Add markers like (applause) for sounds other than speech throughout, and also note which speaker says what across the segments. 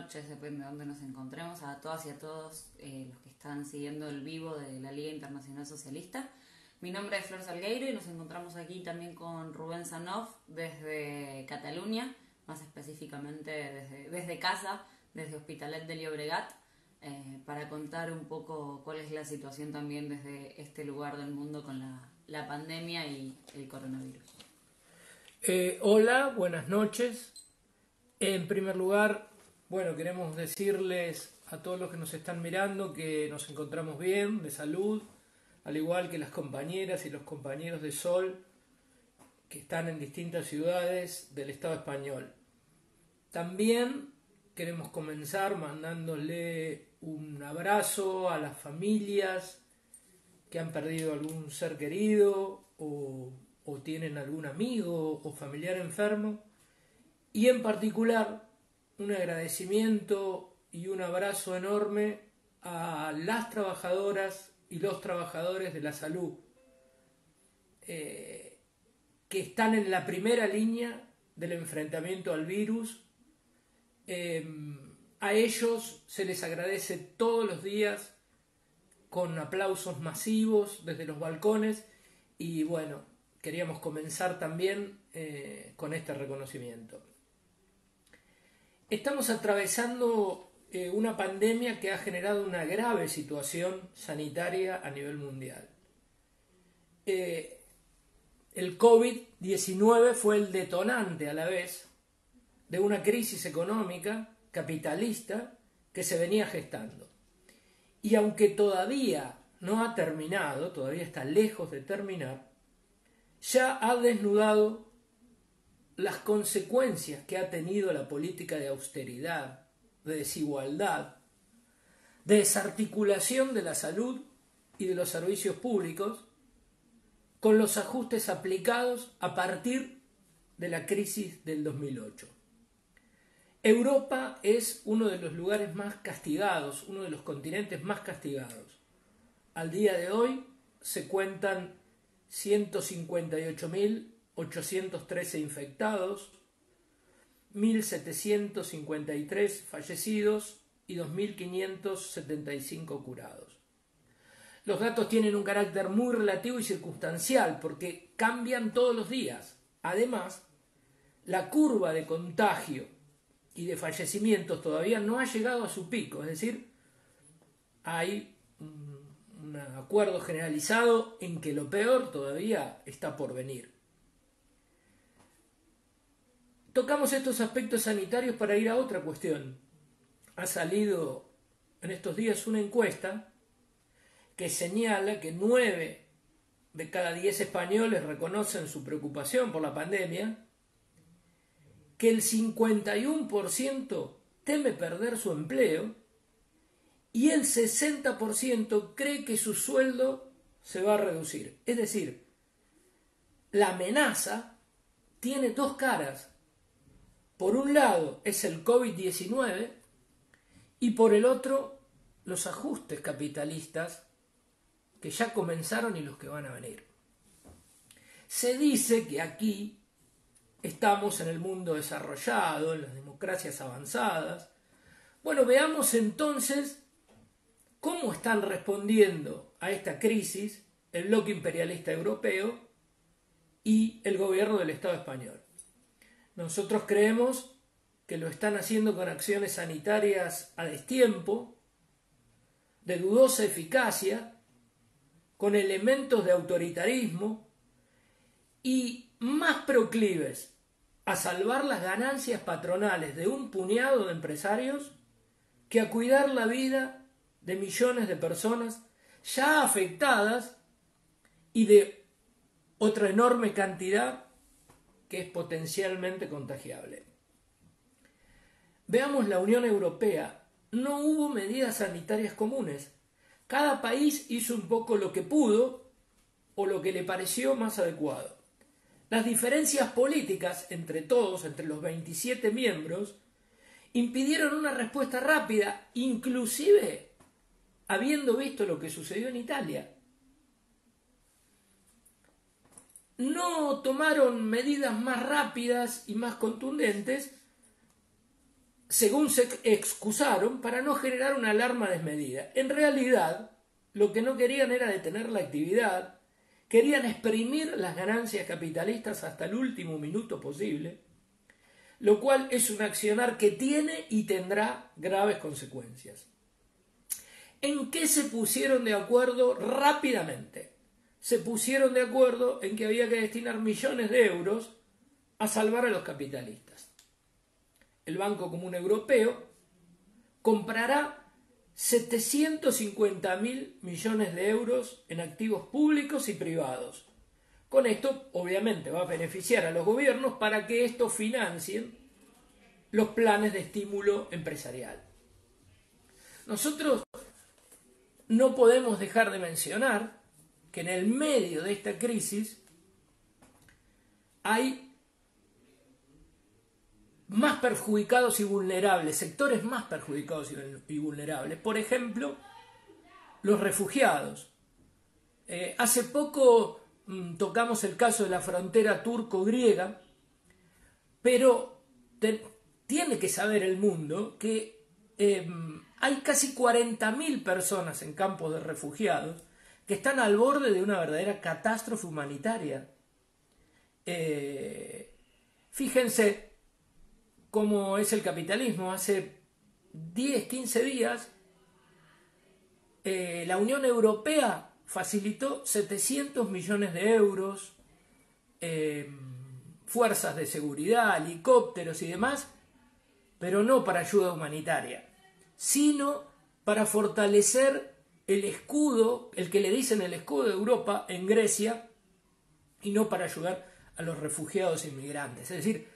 Speaker 1: noches, depende de dónde nos encontremos, a todas y a todos eh, los que están siguiendo el vivo de la Liga Internacional Socialista. Mi nombre es Flor Salgueiro y nos encontramos aquí también con Rubén Sanov desde Cataluña, más específicamente desde, desde casa, desde Hospitalet de Llobregat, eh, para contar un poco cuál es la situación también desde este lugar del mundo con la, la pandemia y el coronavirus.
Speaker 2: Eh, hola, buenas noches. En primer lugar, bueno, queremos decirles a todos los que nos están mirando que nos encontramos bien, de salud, al igual que las compañeras y los compañeros de Sol que están en distintas ciudades del Estado español. También queremos comenzar mandándole un abrazo a las familias que han perdido algún ser querido o, o tienen algún amigo o familiar enfermo y en particular un agradecimiento y un abrazo enorme a las trabajadoras y los trabajadores de la salud eh, que están en la primera línea del enfrentamiento al virus. Em, a ellos se les agradece todos los días con aplausos masivos desde los balcones y bueno, queríamos comenzar también eh, con este reconocimiento. Estamos atravesando eh, una pandemia que ha generado una grave situación sanitaria a nivel mundial. Eh, el COVID-19 fue el detonante a la vez de una crisis económica capitalista que se venía gestando. Y aunque todavía no ha terminado, todavía está lejos de terminar, ya ha desnudado las consecuencias que ha tenido la política de austeridad, de desigualdad, de desarticulación de la salud y de los servicios públicos, con los ajustes aplicados a partir de la crisis del 2008. Europa es uno de los lugares más castigados, uno de los continentes más castigados. Al día de hoy se cuentan 158.000 813 infectados, 1.753 fallecidos y 2.575 curados. Los datos tienen un carácter muy relativo y circunstancial porque cambian todos los días. Además, la curva de contagio y de fallecimientos todavía no ha llegado a su pico, es decir, hay un acuerdo generalizado en que lo peor todavía está por venir. Tocamos estos aspectos sanitarios para ir a otra cuestión. Ha salido en estos días una encuesta que señala que nueve de cada diez españoles reconocen su preocupación por la pandemia, que el 51% teme perder su empleo y el 60% cree que su sueldo se va a reducir. Es decir, la amenaza tiene dos caras. Por un lado es el COVID-19 y por el otro los ajustes capitalistas que ya comenzaron y los que van a venir. Se dice que aquí estamos en el mundo desarrollado, en las democracias avanzadas. Bueno, veamos entonces cómo están respondiendo a esta crisis el bloque imperialista europeo y el gobierno del Estado español. Nosotros creemos que lo están haciendo con acciones sanitarias a destiempo, de dudosa eficacia, con elementos de autoritarismo y más proclives a salvar las ganancias patronales de un puñado de empresarios que a cuidar la vida de millones de personas ya afectadas y de otra enorme cantidad que es potencialmente contagiable. Veamos la Unión Europea. No hubo medidas sanitarias comunes. Cada país hizo un poco lo que pudo o lo que le pareció más adecuado. Las diferencias políticas entre todos, entre los 27 miembros, impidieron una respuesta rápida, inclusive habiendo visto lo que sucedió en Italia. No tomaron medidas más rápidas y más contundentes según se excusaron, para no generar una alarma desmedida. En realidad, lo que no querían era detener la actividad, querían exprimir las ganancias capitalistas hasta el último minuto posible, lo cual es un accionar que tiene y tendrá graves consecuencias. ¿En qué se pusieron de acuerdo rápidamente? Se pusieron de acuerdo en que había que destinar millones de euros a salvar a los capitalistas. El Banco Común Europeo comprará 750 mil millones de euros en activos públicos y privados. Con esto, obviamente, va a beneficiar a los gobiernos para que estos financien los planes de estímulo empresarial. Nosotros no podemos dejar de mencionar que en el medio de esta crisis hay más perjudicados y vulnerables, sectores más perjudicados y vulnerables. Por ejemplo, los refugiados. Eh, hace poco mm, tocamos el caso de la frontera turco-griega, pero tiene que saber el mundo que em, hay casi 40.000 personas en campos de refugiados que están al borde de una verdadera catástrofe humanitaria. Eh, fíjense cómo es el capitalismo. Hace 10, 15 días eh, la Unión Europea facilitó 700 millones de euros, eh, fuerzas de seguridad, helicópteros y demás, pero no para ayuda humanitaria sino para fortalecer el escudo, el que le dicen el escudo de Europa en Grecia, y no para ayudar a los refugiados inmigrantes. Es decir,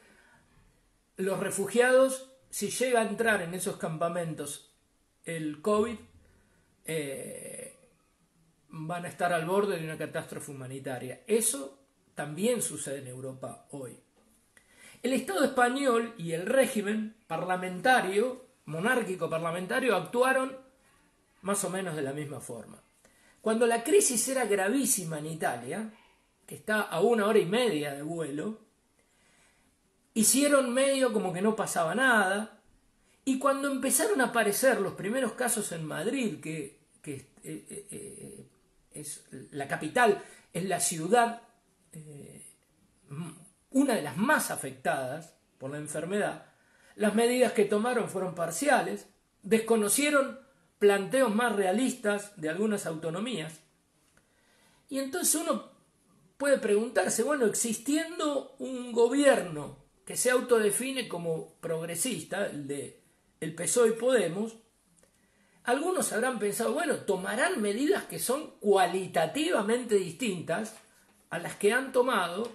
Speaker 2: los refugiados, si llega a entrar en esos campamentos el COVID, eh, van a estar al borde de una catástrofe humanitaria. Eso también sucede en Europa hoy. El Estado español y el régimen parlamentario monárquico parlamentario actuaron más o menos de la misma forma. Cuando la crisis era gravísima en Italia, que está a una hora y media de vuelo, hicieron medio como que no pasaba nada, y cuando empezaron a aparecer los primeros casos en Madrid, que, eh, eh, eh, es la capital, es la ciudad, una de las más afectadas por la enfermedad, las medidas que tomaron fueron parciales, desconocieron planteos más realistas de algunas autonomías. Y entonces uno puede preguntarse, bueno, existiendo un gobierno que se autodefine como progresista, el de el PSOE y Podemos, algunos habrán pensado, bueno, tomarán medidas que son cualitativamente distintas a las que han tomado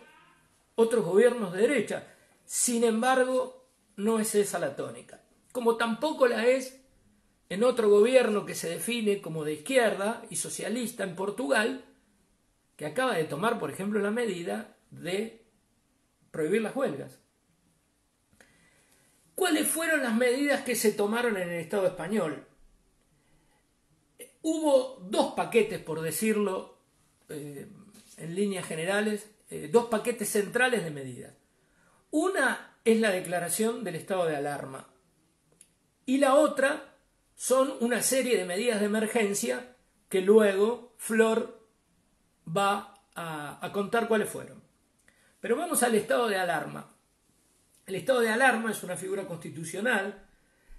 Speaker 2: otros gobiernos de derecha. Sin embargo, no es esa la tónica. Como tampoco la es en otro gobierno que se define como de izquierda y socialista en Portugal, que acaba de tomar, por ejemplo, la medida de prohibir las huelgas. ¿Cuáles fueron las medidas que se tomaron en el Estado español? Hubo dos paquetes, por decirlo eh, en líneas generales, eh, dos paquetes centrales de medidas. Una es la declaración del estado de alarma. Y la otra son una serie de medidas de emergencia que luego Flor va a, contar cuáles fueron. Pero vamos al estado de alarma. El estado de alarma es una figura constitucional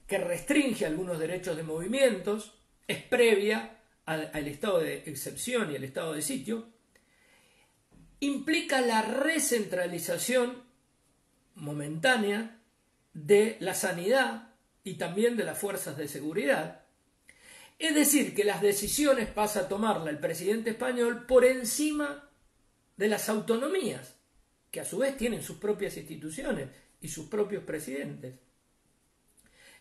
Speaker 2: que restringe algunos derechos de movimientos, es previa al, estado de excepción y al estado de sitio, implica la recentralización momentánea de la sanidad y también de las fuerzas de seguridad. Es decir, que las decisiones pasa a tomarla el presidente español por encima de las autonomías, que a su vez tienen sus propias instituciones y sus propios presidentes.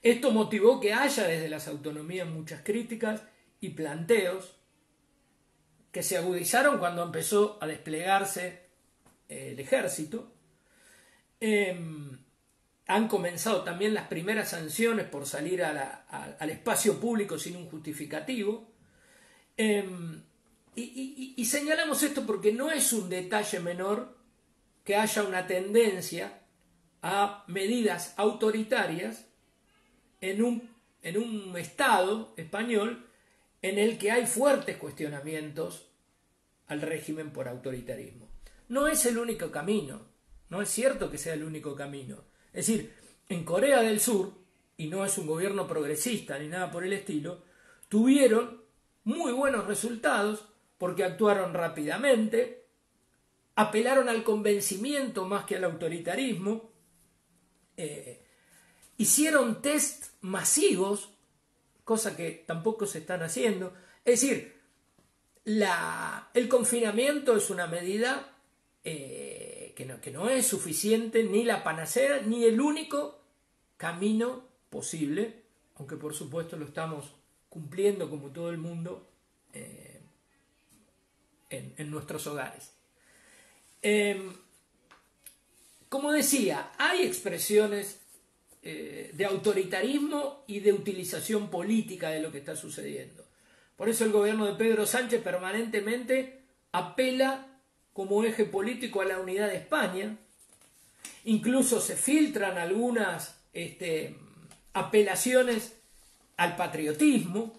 Speaker 2: Esto motivó que haya desde las autonomías muchas críticas y planteos que se agudizaron cuando empezó a desplegarse eh, el ejército Em, han comenzado también las primeras sanciones por salir al espacio público sin un justificativo. Em, y, señalamos esto porque no es un detalle menor que haya una tendencia a medidas autoritarias en un, en un Estado español en el que hay fuertes cuestionamientos al régimen por autoritarismo. No es el único camino, no es cierto que sea el único camino. Es decir, en Corea del Sur, y no es un gobierno progresista ni nada por el estilo, tuvieron muy buenos resultados porque actuaron rápidamente, apelaron al convencimiento más que al autoritarismo, eh, hicieron test masivos, cosa que tampoco se están haciendo. Es decir, la, el confinamiento es una medida eh, que, no, que no es suficiente, ni la panacea, ni el único camino posible, aunque por supuesto lo estamos cumpliendo como todo el mundo eh, en, nuestros hogares. Em, como decía, hay expresiones eh, de autoritarismo y de utilización política de lo que está sucediendo. Por eso el gobierno de Pedro Sánchez permanentemente apela como eje político a la unidad de España. Incluso se filtran algunas este, apelaciones al patriotismo.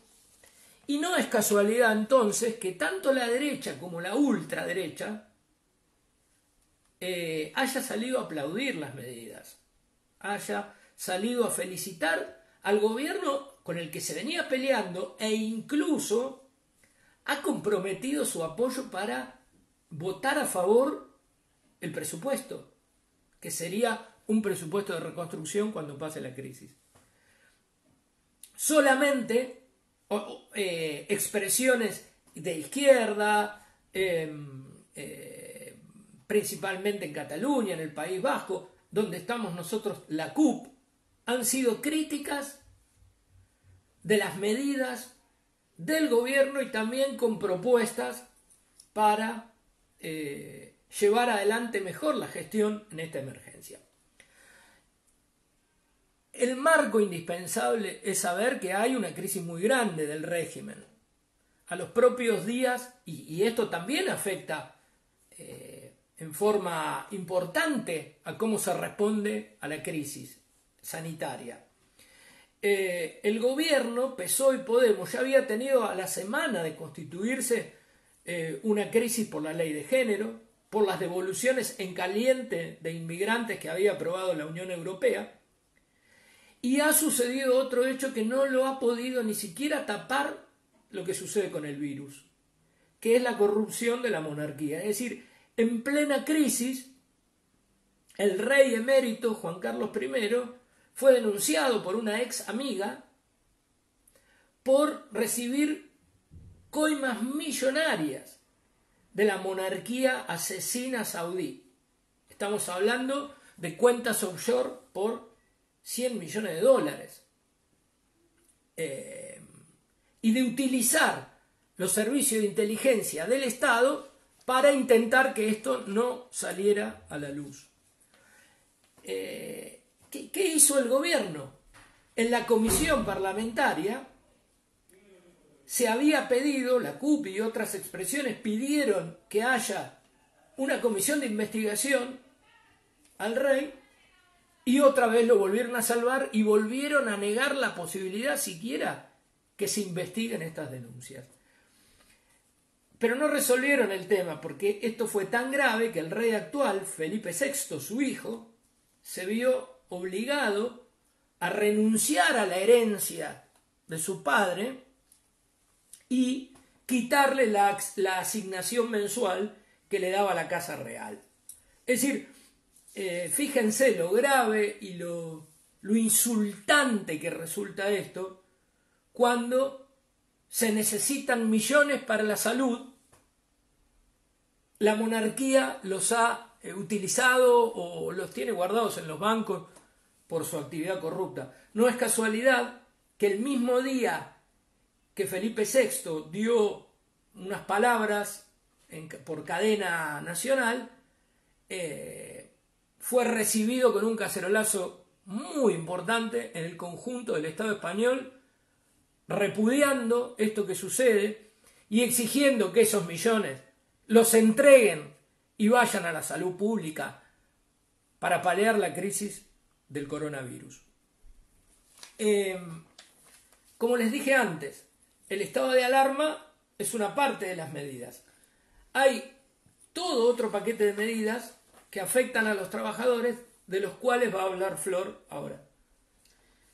Speaker 2: Y no es casualidad entonces que tanto la derecha como la ultraderecha eh, haya salido a aplaudir las medidas, haya salido a felicitar al gobierno con el que se venía peleando e incluso ha comprometido su apoyo para votar a favor el presupuesto, que sería un presupuesto de reconstrucción cuando pase la crisis. Solamente eh, expresiones de izquierda, em, eh, principalmente en Cataluña, en el País Vasco, donde estamos nosotros, la CUP, han sido críticas de las medidas del gobierno y también con propuestas para eh, llevar adelante mejor la gestión en esta emergencia. El marco indispensable es saber que hay una crisis muy grande del régimen. A los propios días, y, esto también afecta eh, en forma importante a cómo se responde a la crisis sanitaria. Eh, el gobierno, PSOE y Podemos, ya había tenido a la semana de constituirse eh, una crisis por la ley de género, por las devoluciones en caliente de inmigrantes que había aprobado la Unión Europea, y ha sucedido otro hecho que no lo ha podido ni siquiera tapar lo que sucede con el virus, que es la corrupción de la monarquía. Es decir, en plena crisis, el rey emérito Juan Carlos I fue denunciado por una ex amiga por recibir coimas millonarias de la monarquía asesina saudí. Estamos hablando de cuentas offshore por 100 millones de dólares. Eh, y de utilizar los servicios de inteligencia del Estado para intentar que esto no saliera a la luz. Eh, ¿qué, ¿Qué hizo el gobierno? En la comisión parlamentaria se había pedido, la CUP y otras expresiones pidieron que haya una comisión de investigación al rey y otra vez lo volvieron a salvar y volvieron a negar la posibilidad siquiera que se investiguen estas denuncias. Pero no resolvieron el tema porque esto fue tan grave que el rey actual, Felipe VI, su hijo, se vio obligado a renunciar a la herencia de su padre y quitarle la, asignación mensual que le daba la Casa Real. Es decir, eh, fíjense lo grave y lo, lo insultante que resulta esto cuando se necesitan millones para la salud, la monarquía los ha eh, utilizado o los tiene guardados en los bancos por su actividad corrupta. No es casualidad que el mismo día que Felipe VI dio unas palabras por cadena nacional, eh, fue recibido con un cacerolazo muy importante en el conjunto del Estado español, repudiando esto que sucede y exigiendo que esos millones los entreguen y vayan a la salud pública para paliar la crisis del coronavirus. Eh, como les dije antes, el estado de alarma es una parte de las medidas. Hay todo otro paquete de medidas que afectan a los trabajadores, de los cuales va a hablar Flor ahora.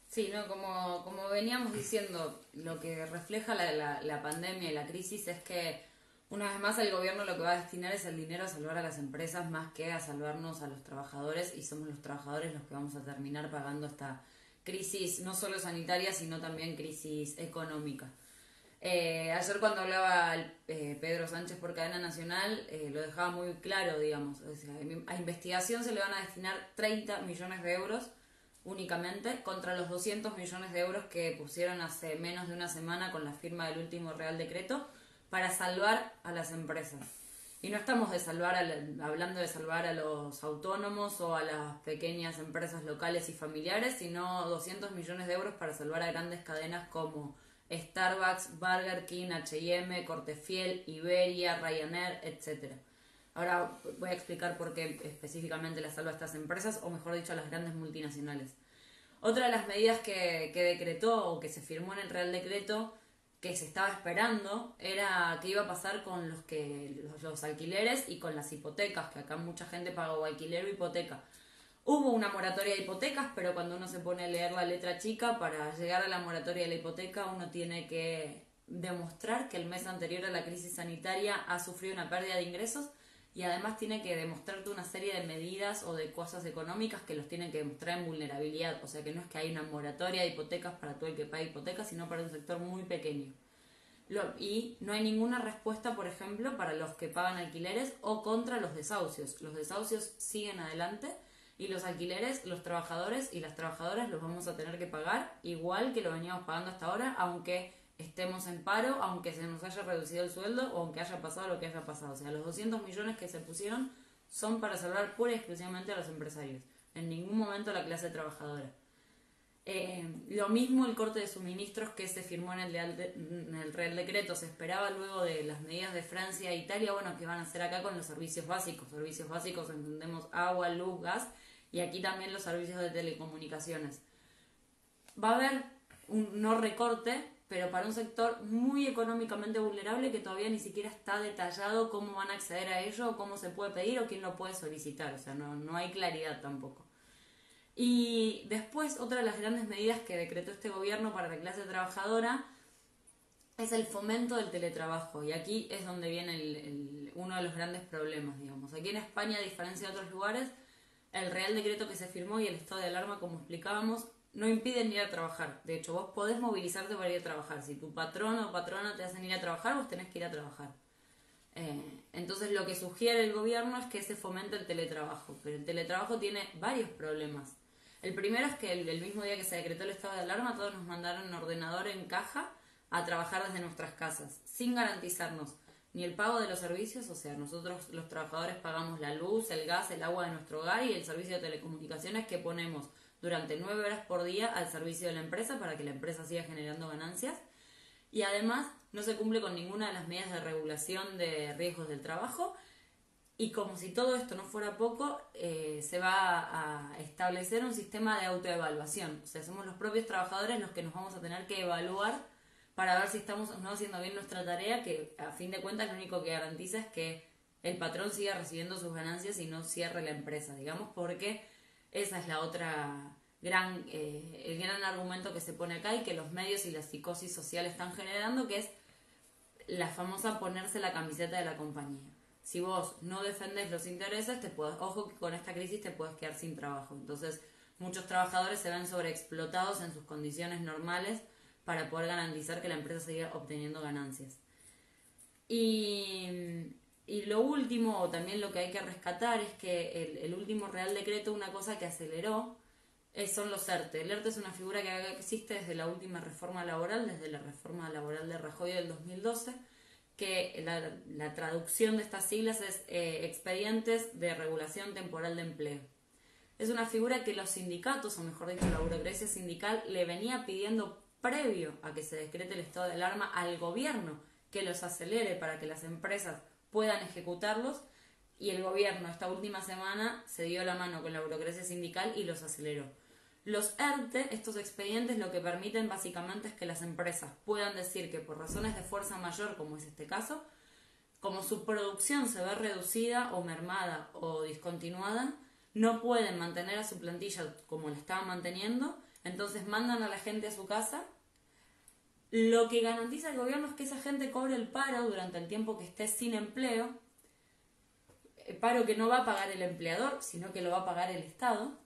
Speaker 1: Sí, ¿no? como, veníamos diciendo, lo que refleja la, la, pandemia y la crisis es que una vez más el gobierno lo que va a destinar es el dinero a salvar a las empresas más que a salvarnos a los trabajadores y somos los trabajadores los que vamos a terminar pagando esta crisis no solo sanitaria sino también crisis económica. Eh, ayer cuando hablaba eh, Pedro Sánchez por cadena nacional eh, lo dejaba muy claro, digamos, a investigación se le van a destinar 30 millones de euros únicamente contra los 200 millones de euros que pusieron hace menos de una semana con la firma del último Real Decreto para salvar a las empresas. Y no estamos de salvar hablando de salvar a los autónomos o a las pequeñas empresas locales y familiares, sino 200 millones de euros para salvar a grandes cadenas como Starbucks, Burger King, H&M, Cortefiel, Iberia, Ryanair, etc. Ahora voy a explicar por qué específicamente la salva a estas empresas, o mejor dicho, a las grandes multinacionales. Otra de las medidas que, decretó o que se firmó en el Real Decreto que se estaba esperando era qué iba a pasar con los que los, alquileres y con las hipotecas, que acá mucha gente pagó alquiler o hipoteca. Hubo una moratoria de hipotecas, pero cuando uno se pone a leer la letra chica, para llegar a la moratoria de la hipoteca uno tiene que demostrar que el mes anterior a la crisis sanitaria ha sufrido una pérdida de ingresos y además tiene que demostrarte una serie de medidas o de cosas económicas que los tienen que demostrar en vulnerabilidad. O sea que no es que hay una moratoria de hipotecas para todo el que paga hipotecas, sino para un sector muy pequeño. y no hay ninguna respuesta, por ejemplo, para los que pagan alquileres o contra los desahucios. Los desahucios siguen adelante y los alquileres, los trabajadores y las trabajadoras los vamos a tener que pagar igual que lo veníamos pagando hasta ahora, aunque estemos en paro, aunque se nos haya reducido el sueldo o aunque haya pasado lo que haya pasado. O sea, los 200 millones que se pusieron son para salvar pura y exclusivamente a los empresarios, en ningún momento a la clase trabajadora. Eh, lo mismo el corte de suministros que se firmó en el, en el, Real Decreto. Se esperaba luego de las medidas de Francia e Italia, bueno, que van a hacer acá con los servicios básicos. Servicios básicos entendemos agua, luz, gas y aquí también los servicios de telecomunicaciones. Va a haber un no recorte, pero para un sector muy económicamente vulnerable que todavía ni siquiera está detallado cómo van a acceder a ello, cómo se puede pedir o quién lo puede solicitar. O sea, no, no hay claridad tampoco. Y después, otra de las grandes medidas que decretó este gobierno para la clase trabajadora es el fomento del teletrabajo. Y aquí es donde viene uno de los grandes problemas, digamos. Aquí en España, a diferencia de otros lugares, el Real Decreto que se firmó y el estado de alarma, como explicábamos, no impiden ir a trabajar. De hecho, vos podés movilizarte para ir a trabajar. Si tu patrón o patrona te hacen ir a trabajar, vos tenés que ir a trabajar. Eh, entonces lo que sugiere el gobierno es que se fomente el teletrabajo, pero el teletrabajo tiene varios problemas. El primero es que el, mismo día que se decretó el estado de alarma, todos nos mandaron un ordenador en caja a trabajar desde nuestras casas, sin garantizarnos ni el pago de los servicios, o sea, nosotros los trabajadores pagamos la luz, el gas, el agua de nuestro hogar y el servicio de telecomunicaciones que ponemos durante nueve horas por día al servicio de la empresa para que la empresa siga generando ganancias. Y además no se cumple con ninguna de las medidas de regulación de riesgos del trabajo. Y como si todo esto no fuera poco, eh, se va a establecer un sistema de autoevaluación. O sea, somos los propios trabajadores los que nos vamos a tener que evaluar para ver si estamos no haciendo bien nuestra tarea, que a fin de cuentas lo único que garantiza es que el patrón siga recibiendo sus ganancias y no cierre la empresa, digamos, porque esa es la otra gran, eh, el gran argumento que se pone acá y que los medios y la psicosis social están generando, que es la famosa ponerse la camiseta de la compañía. Si vos no defendés los intereses, te puedes, ojo que con esta crisis te puedes quedar sin trabajo. Entonces, muchos trabajadores se ven sobreexplotados en sus condiciones normales para poder garantizar que la empresa siga obteniendo ganancias. Y y lo último, o también lo que hay que rescatar, es que el, último Real Decreto, una cosa que aceleró, son los ERTE. El ERTE es una figura que existe desde la última reforma laboral, desde la reforma laboral de Rajoy del 2012, que la, traducción de estas siglas es eh, expedientes de regulación temporal de empleo. Es una figura que los sindicatos, o mejor dicho, la burocracia sindical, le venía pidiendo previo a que se decrete el estado de alarma al gobierno que los acelere para que las empresas puedan ejecutarlos y el gobierno esta última semana se dio la mano con la burocracia sindical y los aceleró. Los ERTE, estos expedientes, lo que permiten básicamente es que las empresas puedan decir que por razones de fuerza mayor, como es este caso, como su producción se ve reducida o mermada o discontinuada, no pueden mantener a su plantilla como la estaban manteniendo, entonces mandan a la gente a su casa. Lo que garantiza el gobierno es que esa gente cobre el paro durante el tiempo que esté sin empleo, el paro que no va a pagar el empleador, sino que lo va a pagar el Estado.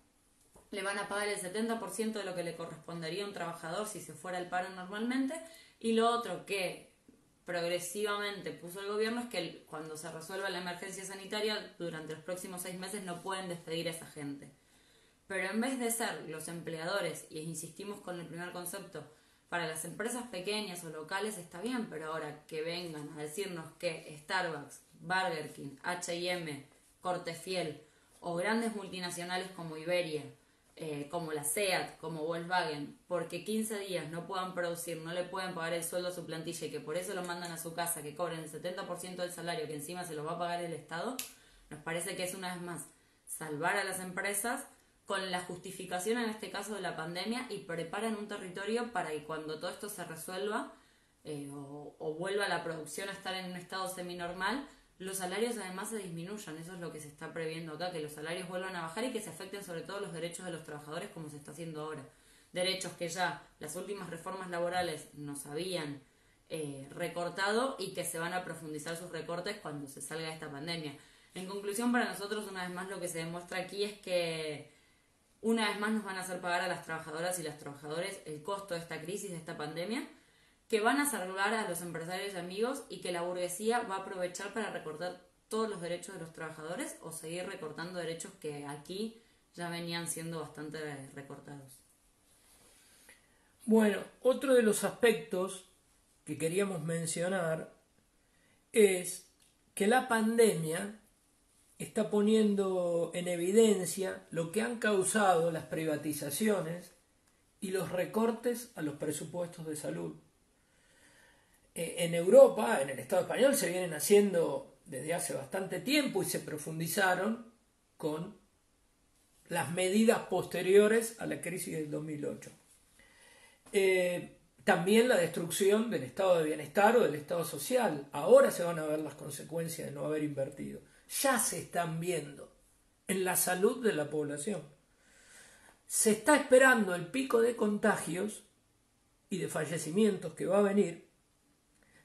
Speaker 1: Le van a pagar el 70% de lo que le correspondería a un trabajador si se fuera el paro normalmente. Y lo otro que progresivamente puso el gobierno es que cuando se resuelva la emergencia sanitaria, durante los próximos seis meses no pueden despedir a esa gente. Pero en vez de ser los empleadores, y insistimos con el primer concepto, para las empresas pequeñas o locales está bien, pero ahora que vengan a decirnos que Starbucks, Burger King, HM, Cortefiel o grandes multinacionales como Iberia, eh, como la SEAT, como Volkswagen, porque 15 días no puedan producir, no le pueden pagar el sueldo a su plantilla y que por eso lo mandan a su casa, que cobren el 70% del salario que encima se lo va a pagar el Estado, nos parece que es una vez más salvar a las empresas con la justificación en este caso de la pandemia y preparan un territorio para que cuando todo esto se resuelva eh, o, o, vuelva la producción a estar en un estado seminormal, los salarios además se disminuyan. Eso es lo que se está previendo acá, que los salarios vuelvan a bajar y que se afecten sobre todo los derechos de los trabajadores como se está haciendo ahora. Derechos que ya las últimas reformas laborales nos habían eh, recortado y que se van a profundizar sus recortes cuando se salga de esta pandemia. En conclusión, para nosotros una vez más lo que se demuestra aquí es que una vez más nos van a hacer pagar a las trabajadoras y los trabajadores el costo de esta crisis, de esta pandemia, que van a salvar a los empresarios y amigos y que la burguesía va a aprovechar para recortar todos los derechos de los trabajadores o seguir recortando derechos que aquí ya venían siendo bastante recortados.
Speaker 2: Bueno, otro de los aspectos que queríamos mencionar es que la pandemia está poniendo en evidencia lo que han causado las privatizaciones y los recortes a los presupuestos de salud. Eh, en Europa, en el Estado español, se vienen haciendo desde hace bastante tiempo y se profundizaron con las medidas posteriores a la crisis del 2008. Eh, también la destrucción del estado de bienestar o del estado social. Ahora se van a ver las consecuencias de no haber invertido ya se están viendo en la salud de la población. Se está esperando el pico de contagios y de fallecimientos que va a venir,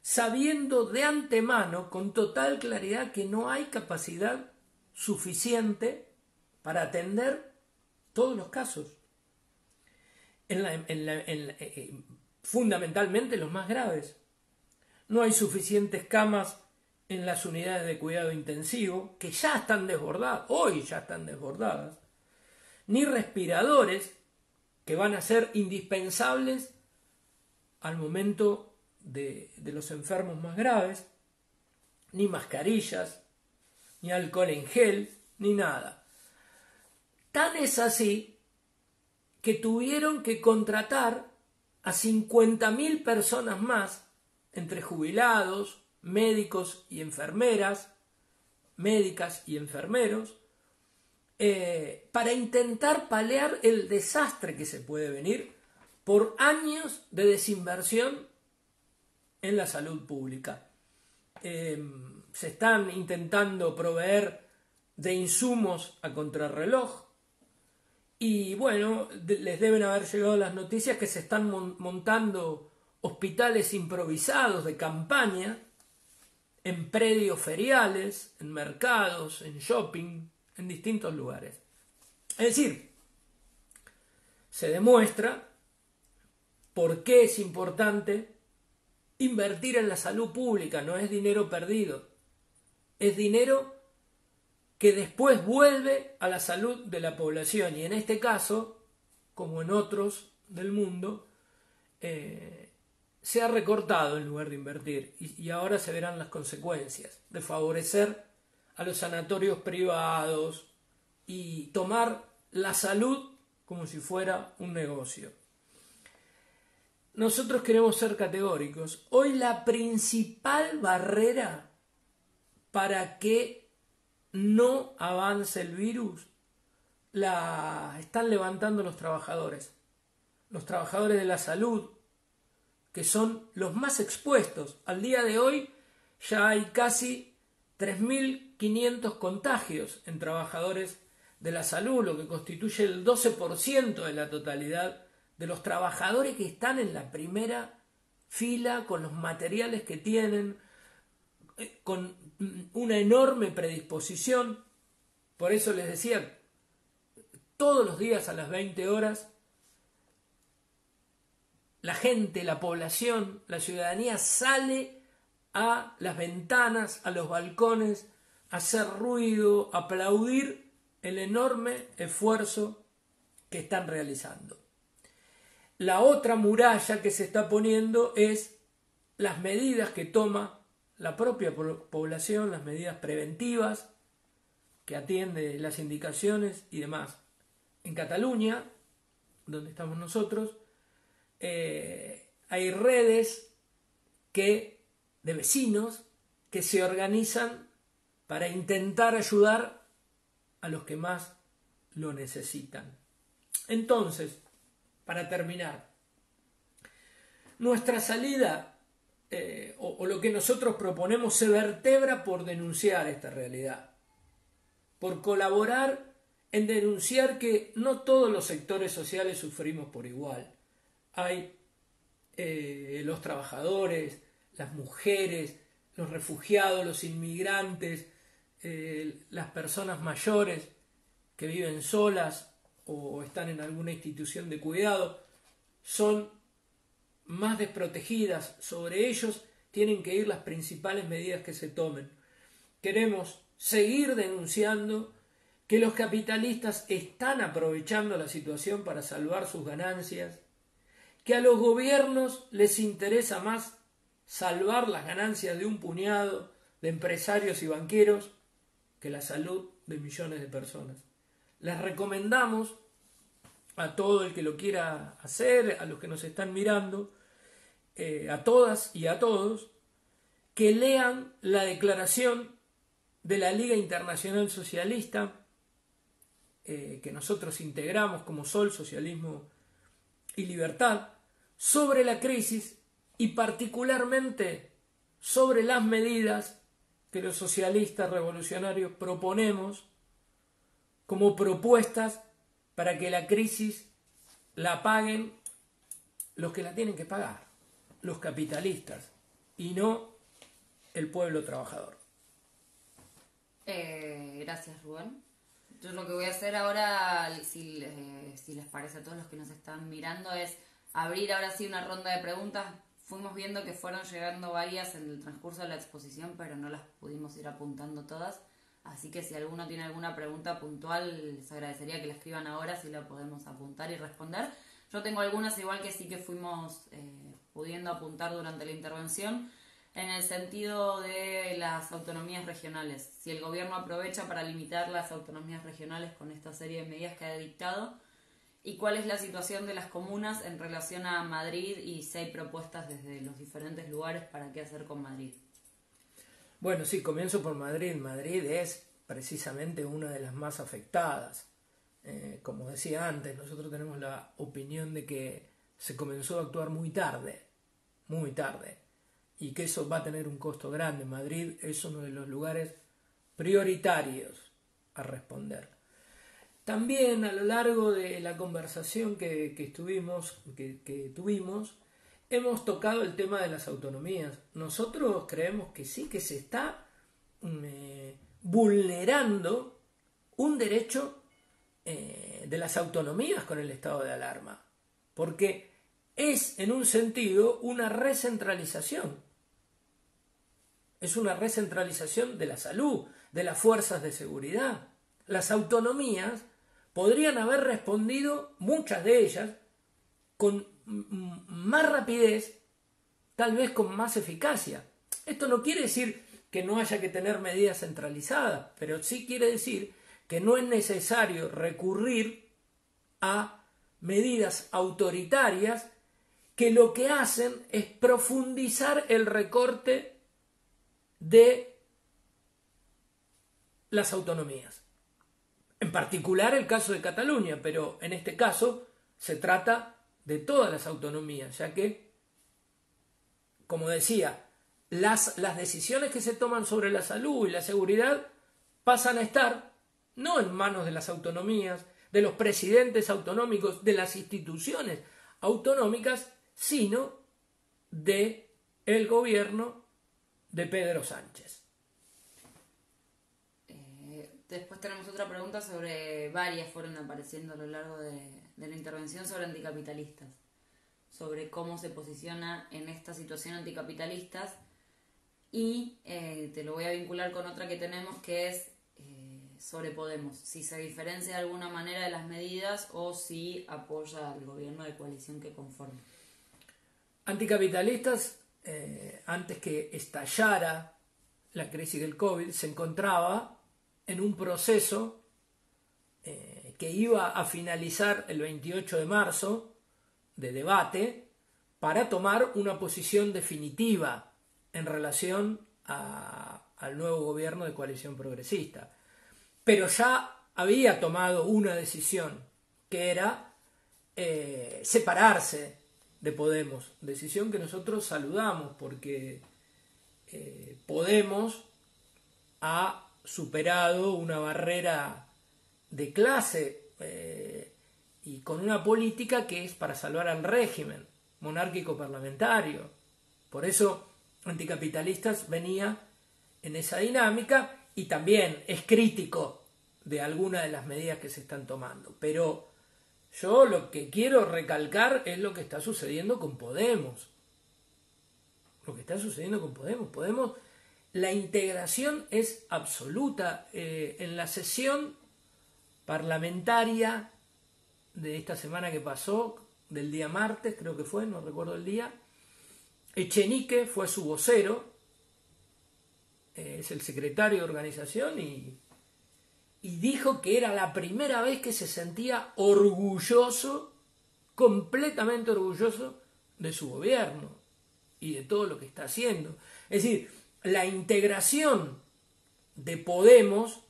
Speaker 2: sabiendo de antemano con total claridad que no hay capacidad suficiente para atender todos los casos. Eh, eh, fundamentalmente los más graves. No hay suficientes camas en las unidades de cuidado intensivo, que ya están desbordadas, hoy ya están desbordadas, ni respiradores, que van a ser indispensables al momento de, los enfermos más graves, ni mascarillas, ni alcohol en gel, ni nada. Tan es así que tuvieron que contratar a 50.000 personas más, entre jubilados, médicos y enfermeras, médicas y enfermeros, eh, para intentar paliar el desastre que se puede venir por años de desinversión en la salud pública. Em, se están intentando proveer de insumos a contrarreloj y bueno, les deben haber llegado las noticias que se están montando hospitales improvisados de campaña en predios feriales, en mercados, en shopping, en distintos lugares. Es decir, se demuestra por qué es importante invertir en la salud pública, no es dinero perdido, es dinero que después vuelve a la salud de la población. Y en este caso, como en otros del mundo, eh, se ha recortado en lugar de invertir. Y, ahora se verán las consecuencias de favorecer a los sanatorios privados y tomar la salud como si fuera un negocio. Nosotros queremos ser categóricos. Hoy la principal barrera para que no avance el virus la están levantando los trabajadores, los trabajadores de la salud, que son los más expuestos. Al día de hoy ya hay casi 3.500 contagios en trabajadores de la salud, lo que constituye el 12% de la totalidad de los trabajadores que están en la primera fila con los materiales que tienen, eh, con una enorme predisposición. Por eso les decía, todos los días a las 20 horas, la gente, la población, la ciudadanía sale a las ventanas, a los balcones, a hacer ruido, a aplaudir el enorme esfuerzo que están realizando. La otra muralla que se está poniendo es las medidas que toma la propia población, las medidas preventivas que atiende las indicaciones y demás en Cataluña, donde estamos nosotros, eh, hay redes que, de vecinos que se organizan para intentar ayudar a los que más lo necesitan. Entonces, para terminar, nuestra salida eh, o lo que nosotros proponemos se vertebra por denunciar esta realidad, por colaborar en denunciar que no todos los sectores sociales sufrimos por igual. Hay eh, los trabajadores, las mujeres, los refugiados, los inmigrantes, eh, las personas mayores que viven solas o están en alguna institución de cuidado, son más desprotegidas. Sobre ellos tienen que ir las principales medidas que se tomen. Queremos seguir denunciando que los capitalistas están aprovechando la situación para salvar sus ganancias, que a los gobiernos les interesa más salvar las ganancias de un puñado de empresarios y banqueros que la salud de millones de personas. Les recomendamos a todo el que lo quiera hacer, a los que nos están mirando, eh, a todas y a todos, que lean la declaración de la Liga Internacional Socialista eh, que nosotros integramos como Sol, Socialismo y Libertad, sobre la crisis y particularmente sobre las medidas que los socialistas revolucionarios proponemos como propuestas para que la crisis la paguen los que la tienen que pagar, los capitalistas, y no el pueblo trabajador.
Speaker 1: Eh, gracias, Rubén. Yo lo que voy a hacer ahora, si, si les parece a todos los que nos están mirando, es abrir ahora sí una ronda de preguntas. Fuimos viendo que fueron llegando varias en el transcurso de la exposición, pero no las pudimos ir apuntando todas. Así que si alguno tiene alguna pregunta puntual, les agradecería que la escriban ahora, si la podemos apuntar y responder. Yo tengo algunas igual que sí que fuimos eh, pudiendo apuntar durante la intervención en el sentido de las autonomías regionales. Si el gobierno aprovecha para limitar las autonomías regionales con esta serie de medidas que ha dictado y cuál es la situación de las comunas en relación a Madrid y si hay propuestas desde los diferentes lugares para qué hacer con Madrid.
Speaker 2: Bueno, sí, comienzo por Madrid. Madrid es precisamente una de las más afectadas. Eh, como decía antes, nosotros tenemos la opinión de que se comenzó a actuar muy tarde, muy tarde y que eso va a tener un costo grande. Madrid es uno de los lugares prioritarios a responder. También a lo largo de la conversación que, estuvimos, que, tuvimos, hemos tocado el tema de las autonomías. Nosotros creemos que sí, que se está mm, eh, vulnerando un derecho eh, de las autonomías con el estado de alarma, porque es en un sentido una recentralización es una recentralización de la salud, de las fuerzas de seguridad. Las autonomías podrían haber respondido, muchas de ellas, con más rapidez, tal vez con más eficacia. Esto no quiere decir que no haya que tener medidas centralizadas, pero sí quiere decir que no es necesario recurrir a medidas autoritarias que lo que hacen es profundizar el recorte de las autonomías. En particular el caso de Cataluña, pero en este caso se trata de todas las autonomías, ya que, como decía, las, las decisiones que se toman sobre la salud y la seguridad pasan a estar no en manos de las autonomías, de los presidentes autonómicos, de las instituciones autonómicas, sino de el gobierno de Pedro Sánchez.
Speaker 1: Eh, después tenemos otra pregunta sobre varias fueron apareciendo a lo largo de, de la intervención sobre anticapitalistas, sobre cómo se posiciona en esta situación anticapitalistas y eh, te lo voy a vincular con otra que tenemos que es eh, sobre Podemos, si se diferencia de alguna manera de las medidas o si apoya al gobierno de coalición que conforma.
Speaker 2: Anticapitalistas, eh, antes que estallara la crisis del COVID, se encontraba en un proceso que iba a finalizar el 28 de marzo de debate para tomar una posición definitiva en relación al nuevo gobierno de coalición progresista. Pero ya había tomado una decisión, que era eh, separarse de Podemos, decisión que nosotros saludamos porque eh, Podemos ha superado una barrera de clase eh, y con una política que es para salvar al régimen monárquico parlamentario. Por eso Anticapitalistas venía en esa dinámica y también es crítico de algunas de las medidas que se están tomando. Pero yo lo que quiero recalcar es lo que está sucediendo con Podemos. Lo que está sucediendo con Podemos. Podemos, la integración es absoluta. Eh, en la sesión parlamentaria de esta semana que pasó, del día martes, creo que fue, no recuerdo el día, Echenique fue su vocero, eh, es el secretario de organización y, y dijo que era la primera vez que se sentía orgulloso, completamente orgulloso de su gobierno y de todo lo que está haciendo. Es decir, la integración de Podemos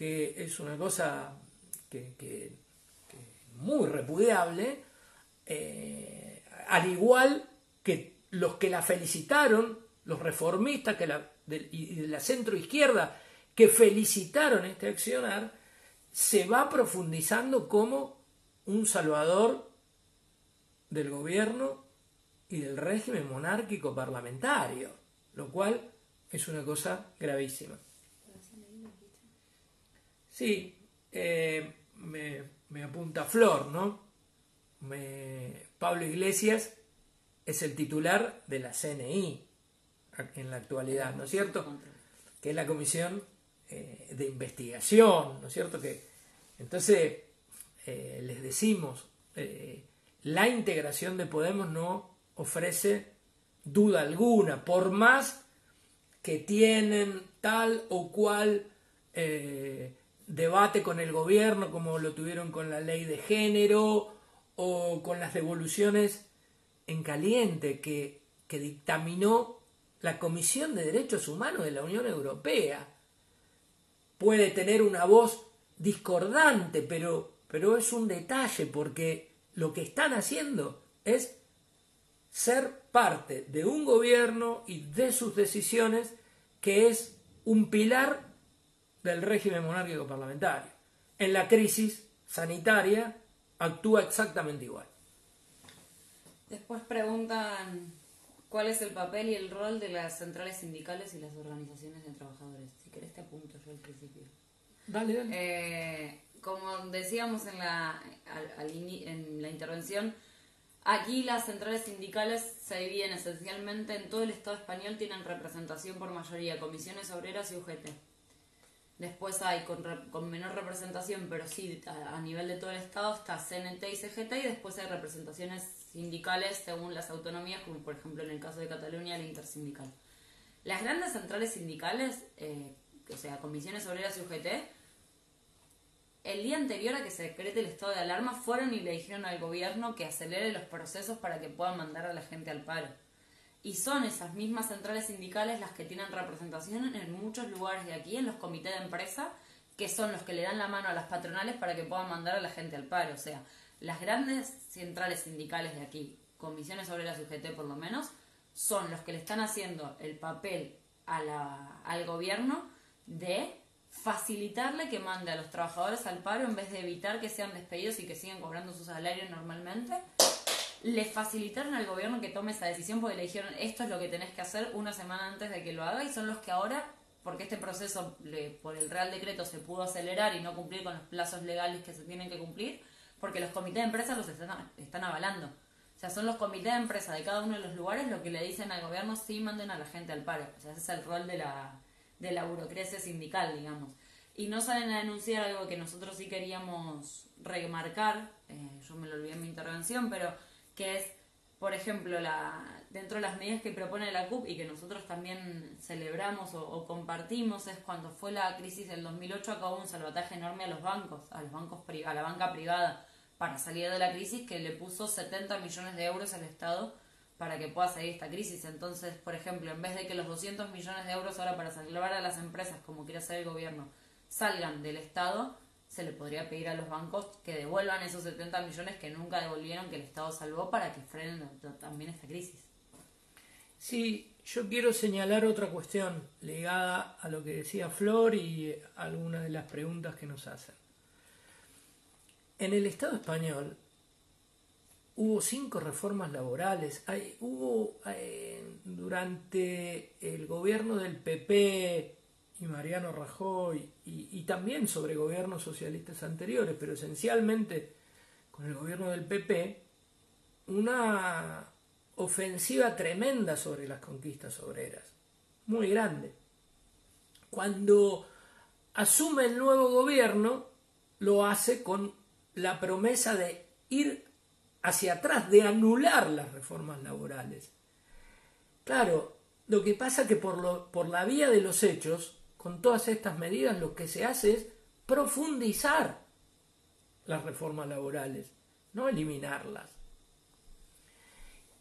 Speaker 2: que es una cosa que, muy repudiable, eh, al igual que los que la felicitaron, los reformistas que la, y de la centro izquierda que felicitaron este accionar, se va profundizando como un salvador del gobierno y del régimen monárquico parlamentario, lo cual es una cosa gravísima. Sí, eh, me, apunta Flor, ¿no? Pablo Iglesias es el titular de la CNI en la actualidad, ¿no es cierto? Que es la comisión eh, de investigación, ¿no es cierto? Que entonces eh, les decimos, la integración de Podemos no ofrece duda alguna, por más que tienen tal o cual debate con el gobierno como lo tuvieron con la ley de género o con las devoluciones en caliente que, que dictaminó la Comisión de Derechos Humanos de la Unión Europea. Puede tener una voz discordante, pero, pero es un detalle porque lo que están haciendo es ser parte de un gobierno y de sus decisiones que es un pilar del régimen monárquico parlamentario. En la crisis sanitaria actúa exactamente igual.
Speaker 1: Después preguntan cuál es el papel y el rol de las centrales sindicales y las organizaciones de trabajadores. Si querés te apunto yo al principio.
Speaker 2: Dale, dale.
Speaker 1: Eh, como decíamos en la, en la intervención, aquí las centrales sindicales se dividen esencialmente en todo el Estado español, tienen representación por mayoría, comisiones obreras y UGT. Después hay con, menor representación, pero sí a, nivel de todo el Estado, está CNT y CGT y después hay representaciones sindicales según las autonomías, como por ejemplo en el caso de Cataluña el intersindical. Las grandes centrales sindicales, eh, o sea, comisiones obreras y UGT, el día anterior a que se decrete el estado de alarma fueron y le dijeron al gobierno que acelere los procesos para que puedan mandar a la gente al paro. Y son esas mismas centrales sindicales las que tienen representación en muchos lugares de aquí, en los comités de empresa, que son los que le dan la mano a las patronales para que puedan mandar a la gente al paro. O sea, las grandes centrales sindicales de aquí, comisiones obreras y UGT por lo menos, son los que le están haciendo el papel a la, al gobierno de facilitarle que mande a los trabajadores al paro en vez de evitar que sean despedidos y que sigan cobrando su salario normalmente. Le facilitaron al gobierno que tome esa decisión porque le dijeron esto es lo que tenés que hacer una semana antes de que lo haga y son los que ahora, porque este proceso por el Real Decreto se pudo acelerar y no cumplir con los plazos legales que se tienen que cumplir, porque los comités de empresas los están, están avalando. O sea, son los comités de empresa de cada uno de los lugares los que le dicen al gobierno sí manden a la gente al paro. O sea, ese es el rol de la, de la burocracia sindical, digamos. Y no salen a denunciar algo que nosotros sí queríamos remarcar, eh, yo me lo olvidé en mi intervención, pero que es, por ejemplo, la, dentro de las medidas que propone la CUP y que nosotros también celebramos o, compartimos, es cuando fue la crisis del 2008 acabó un salvataje enorme a los bancos, a los bancos a la banca privada, para salir de la crisis, que le puso 70 millones de euros al Estado para que pueda seguir esta crisis. Entonces, por ejemplo, en vez de que los 200 millones de euros ahora para salvar a las empresas, como quiere hacer el gobierno, salgan del Estado, se le podría pedir a los bancos que devuelvan esos 70 millones que nunca devolvieron, que el Estado salvó, para que frenen también esta crisis.
Speaker 2: Sí, yo quiero señalar otra cuestión ligada a lo que decía Flor y algunas de las preguntas que nos hacen. En el Estado español, hubo cinco reformas laborales. Hay, hubo eh, durante el gobierno del PP y Mariano Rajoy y, también sobre gobiernos socialistas anteriores, pero esencialmente con el gobierno del PP, una ofensiva tremenda sobre las conquistas obreras, muy grande. Cuando asume el nuevo gobierno, lo hace con la promesa de ir hacia atrás, de anular las reformas laborales. Claro, lo que pasa es que por, lo, por la vía de los hechos, con todas estas medidas, lo que se hace es profundizar las reformas laborales, no eliminarlas.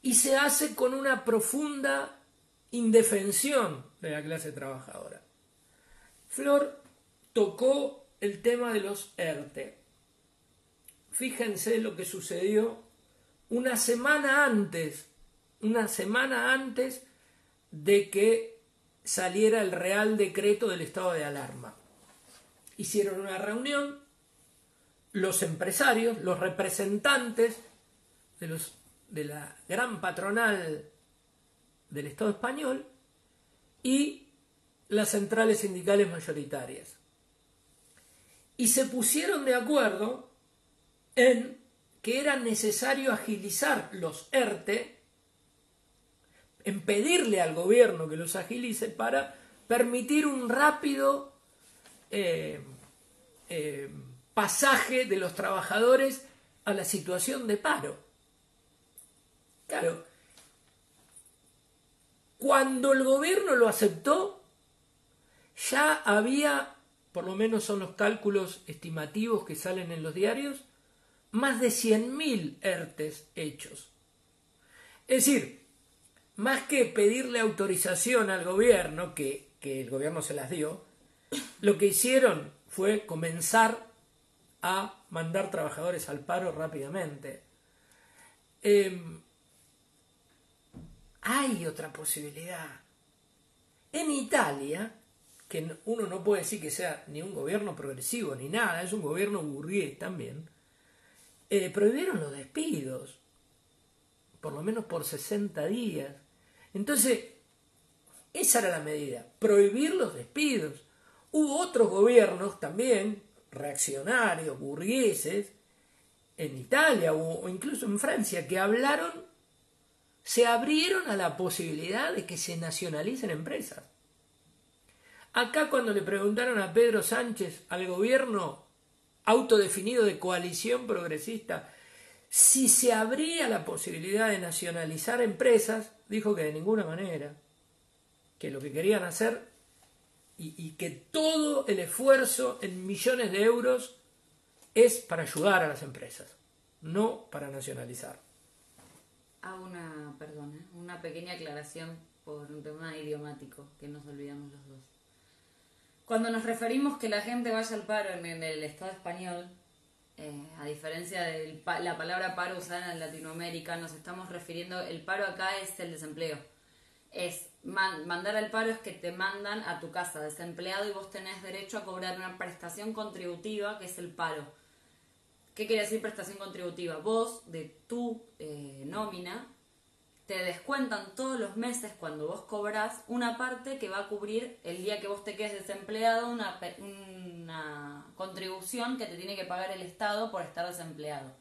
Speaker 2: Y se hace con una profunda indefensión de la clase trabajadora. Flor tocó el tema de los ERTE. Fíjense lo que sucedió una semana antes, una semana antes de que saliera el Real Decreto del estado de alarma. Hicieron una reunión los empresarios, los representantes de, los, de la gran patronal del Estado español y las centrales sindicales mayoritarias. Y se pusieron de acuerdo en que era necesario agilizar los ERTE, en pedirle al gobierno que los agilice para permitir un rápido eh, eh, pasaje de los trabajadores a la situación de paro. Claro, cuando el gobierno lo aceptó, ya había, por lo menos son los cálculos estimativos que salen en los diarios, más de 100.000 ERTES hechos. Es decir, más que pedirle autorización al gobierno, que, el gobierno se las dio, lo que hicieron fue comenzar a mandar trabajadores al paro rápidamente. Em, hay otra posibilidad. En Italia, que uno no puede decir que sea ni un gobierno progresivo ni nada, es un gobierno burgués también, eh, prohibieron los despidos, por lo menos por 60 días. Entonces, esa era la medida, prohibir los despidos. Hubo otros gobiernos también, reaccionarios, burgueses, en Italia o incluso en Francia, que hablaron, se abrieron a la posibilidad de que se nacionalicen empresas. Acá cuando le preguntaron a Pedro Sánchez, al gobierno autodefinido de coalición progresista, si se abría la posibilidad de nacionalizar empresas, dijo que de ninguna manera, que lo que querían hacer y, que todo el esfuerzo en millones de euros es para ayudar a las empresas, no para nacionalizar.
Speaker 1: Hago una, perdón, ¿eh? una pequeña aclaración por un tema idiomático que nos olvidamos los dos. Cuando nos referimos que la gente vaya al paro en, el Estado español, eh, a diferencia de la palabra paro usada en Latinoamérica, nos estamos refiriendo, el paro acá es el desempleo. Es mandar al paro es que te mandan a tu casa desempleado y vos tenés derecho a cobrar una prestación contributiva que es el paro. ¿Qué quiere decir prestación contributiva? Vos, de tu eh, nómina, te descuentan todos los meses cuando vos cobras una parte que va a cubrir el día que vos te quedes desempleado, una, una contribución que te tiene que pagar el Estado por estar desempleado.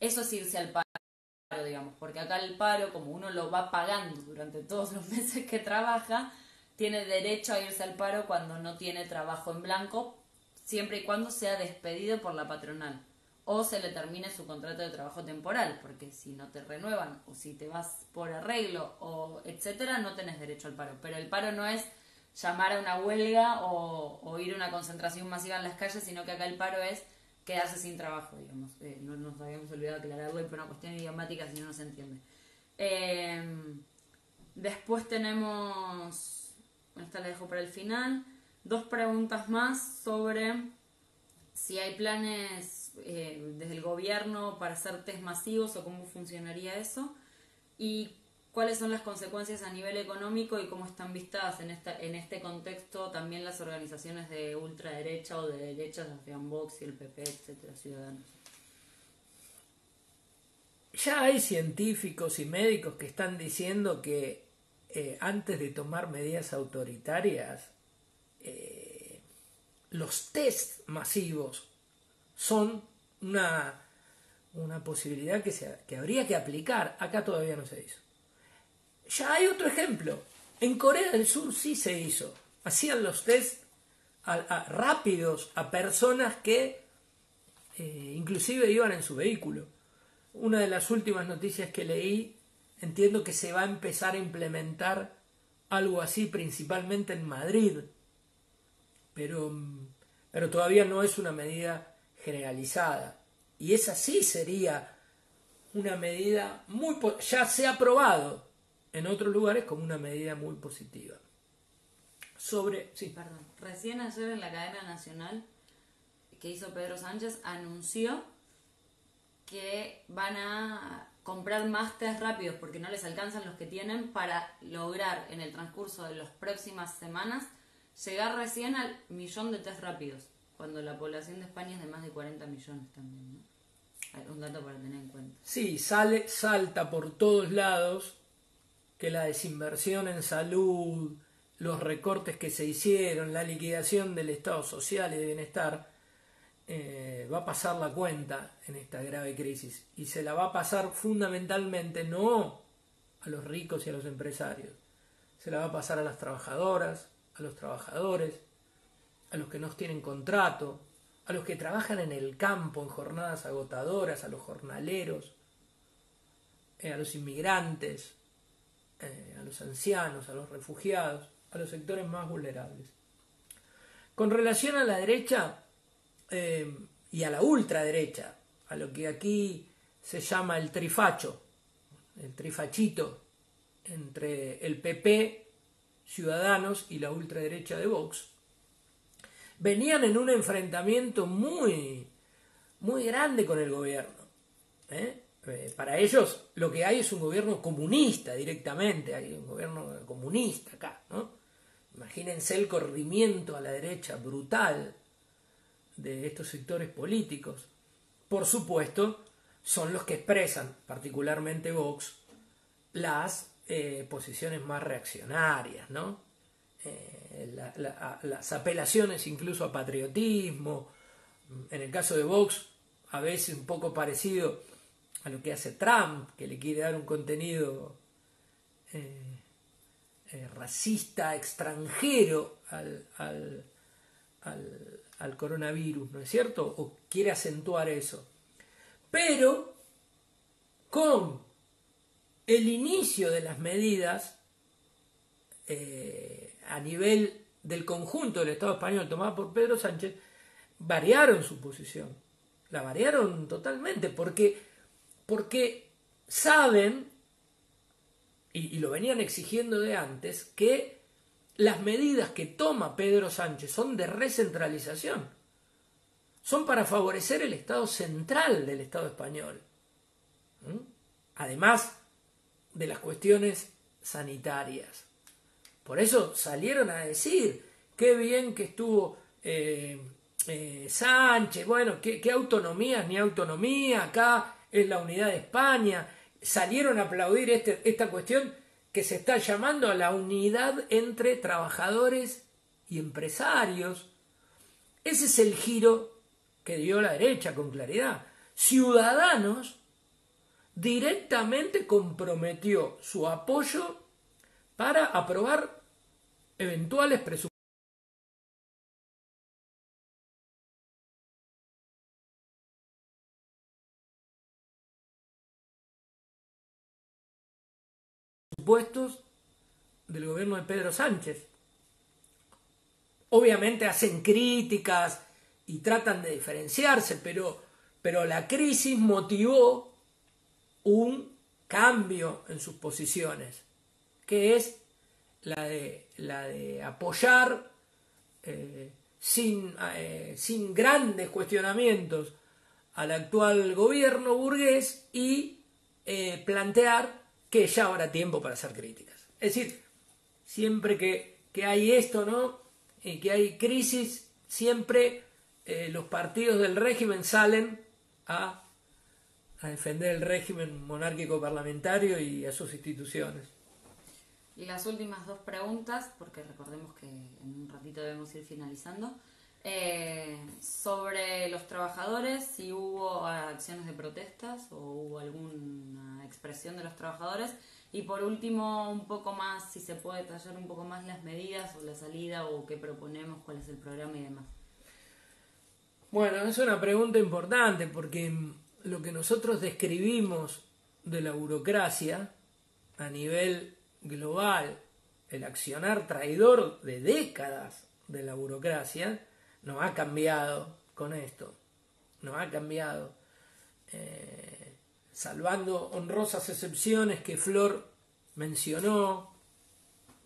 Speaker 1: Eso es irse al paro, digamos, porque acá el paro, como uno lo va pagando durante todos los (laughs) meses que trabaja, tiene derecho a irse al paro cuando no tiene trabajo en blanco, siempre y cuando sea despedido por la patronal o se le termine su contrato de trabajo temporal, porque si no te renuevan o si te vas por arreglo o etcétera, no tenés derecho al paro. Pero el paro no es llamar a una huelga o, ir a una concentración masiva en las calles, sino que acá el paro es quedarse sin trabajo, digamos. Eh, no nos habíamos olvidado aclararlo y por una cuestión idiomática si no, no se entiende. Em, después tenemos, esta la dejo para el final, dos preguntas más sobre si hay planes eh, desde el gobierno para hacer test masivos o cómo funcionaría eso y cuáles son las consecuencias a nivel económico y cómo están vistas en, esta, en este contexto también las organizaciones de ultraderecha o de derecha, sean Vox y el PP, etcétera, ciudadanos.
Speaker 2: Ya hay científicos y médicos que están diciendo que eh, antes de tomar medidas autoritarias, eh, los test masivos son una, una posibilidad que, se, que habría que aplicar. Acá todavía no se hizo. Ya hay otro ejemplo. En Corea del Sur sí se hizo. Hacían los test rápidos a personas que eh, inclusive iban en su vehículo. Una de las últimas noticias que leí, entiendo que se va a empezar a implementar algo así principalmente en Madrid, pero, pero todavía no es una medida generalizada. Y esa sí sería una medida muy... ya se ha probado en otros lugares como una medida muy positiva. Sobre... Sí.
Speaker 1: Perdón. Recién ayer en la cadena nacional que hizo Pedro Sánchez anunció que van a comprar más test rápidos porque no les alcanzan los que tienen para lograr en el transcurso de las próximas semanas llegar recién al millón de test rápidos cuando la población de España es de más de 40 millones también, ¿no? Un dato para tener en cuenta.
Speaker 2: Sí, sale, salta por todos lados que la desinversión en salud, los recortes que se hicieron, la liquidación del Estado social y de bienestar, eh, va a pasar la cuenta en esta grave crisis. Y se la va a pasar fundamentalmente no a los ricos y a los empresarios, se la va a pasar a las trabajadoras, a los trabajadores, a los que no tienen contrato, a los que trabajan en el campo en jornadas agotadoras, a los jornaleros, eh, a los inmigrantes, eh, a los ancianos, a los refugiados, a los sectores más vulnerables. Con relación a la derecha eh, y a la ultraderecha, a lo que aquí se llama el trifacho, el trifachito entre el PP, Ciudadanos y la ultraderecha de Vox, venían en un enfrentamiento muy, muy grande con el gobierno. ¿eh? Eh, para ellos lo que hay es un gobierno comunista directamente, hay un gobierno comunista acá. ¿no? Imagínense el corrimiento a la derecha brutal de estos sectores políticos. Por supuesto, son los que expresan, particularmente Vox, las eh, posiciones más reaccionarias, ¿no? Eh, las apelaciones incluso a patriotismo, en el caso de Vox, a veces un poco parecido a lo que hace Trump, que le quiere dar un contenido eh, eh, racista, extranjero al, al, al, coronavirus, ¿no es cierto? O quiere acentuar eso. Pero con el inicio de las medidas, a nivel del conjunto del Estado español tomado por Pedro Sánchez, variaron su posición. La variaron totalmente porque, porque saben, y, lo venían exigiendo de antes, que las medidas que toma Pedro Sánchez son de recentralización. Son para favorecer el Estado central del Estado español. Además de las cuestiones sanitarias. Por eso salieron a decir, qué bien que estuvo eh, eh, Sánchez, bueno, qué, qué autonomía, ni autonomía, acá es la unidad de España. Salieron a aplaudir este, esta cuestión que se está llamando a la unidad entre trabajadores y empresarios. Ese es el giro que dio la derecha con claridad. Ciudadanos directamente comprometió su apoyo para aprobar eventuales presupuestos de Pedro Sánchez. Obviamente hacen críticas y tratan de diferenciarse, pero, pero la crisis motivó un cambio en sus posiciones, que es la de, la de apoyar eh, sin, eh, sin grandes cuestionamientos al actual gobierno burgués y eh, plantear que ya habrá tiempo para hacer críticas. Es decir, siempre que, que hay esto, ¿no? Y que hay crisis, siempre los partidos del régimen salen a a defender el régimen monárquico parlamentario y a sus instituciones.
Speaker 1: Y las últimas dos preguntas, porque recordemos que en un ratito debemos ir finalizando. Eh, sobre los trabajadores, si hubo acciones de protestas o hubo alguna expresión de los trabajadores. Y por último, un poco más, si se puede detallar un poco más las medidas o la salida o qué proponemos, cuál es el programa y demás.
Speaker 2: Bueno, es una pregunta importante porque lo que nosotros describimos de la burocracia a nivel global, el accionar traidor de décadas de la burocracia, no ha cambiado con esto, no ha cambiado. Eh, salvando honrosas excepciones que Flor mencionó,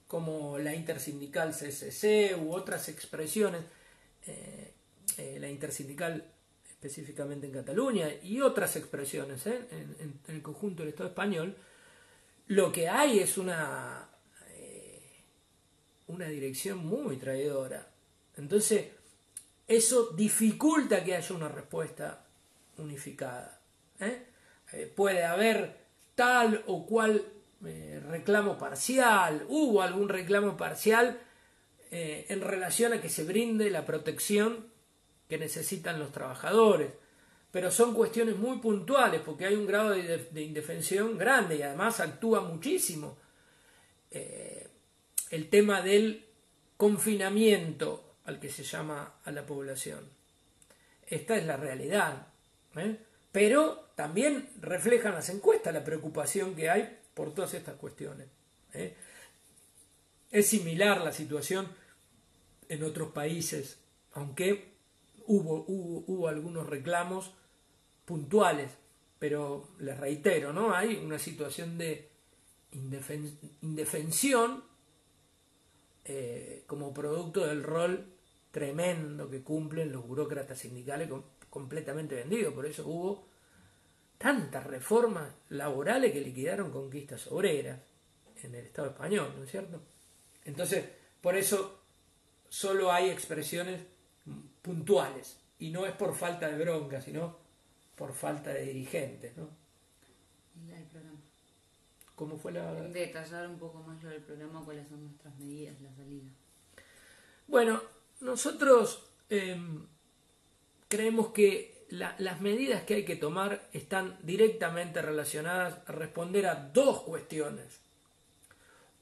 Speaker 2: como la intersindical CCC u otras expresiones, eh, eh, la intersindical específicamente en Cataluña, y otras expresiones ¿eh? en, el conjunto del Estado español, lo que hay es una, una dirección muy traidora. Entonces, eso dificulta que haya una respuesta unificada. ¿eh? Puede haber tal o cual reclamo parcial, hubo algún reclamo parcial en relación a que se brinde la protección que necesitan los trabajadores. Pero son cuestiones muy puntuales porque hay un grado de, indefensión grande y además actúa muchísimo. Eh, el tema del confinamiento al que se llama a la población. Esta es la realidad. ¿eh? Pero también reflejan las encuestas la preocupación que hay por todas estas cuestiones. ¿eh? Es similar la situación en otros países, aunque hubo, hubo, algunos reclamos puntuales, pero les reitero, ¿no? Hay una situación de indefensión eh, como producto del rol tremendo que cumplen los burócratas sindicales completamente vendidos. Por eso hubo tantas reformas laborales que liquidaron conquistas obreras en el Estado español, ¿no es cierto? Entonces, por eso solo hay expresiones puntuales. Y no es por falta de bronca, sino por falta de dirigentes. ¿no?
Speaker 1: El programa.
Speaker 2: ¿Cómo fue la...?
Speaker 1: Detallar un poco más lo del programa, cuáles son nuestras medidas, la salida.
Speaker 2: Bueno, nosotros em, creemos que las medidas que hay que tomar están directamente relacionadas a responder a dos cuestiones.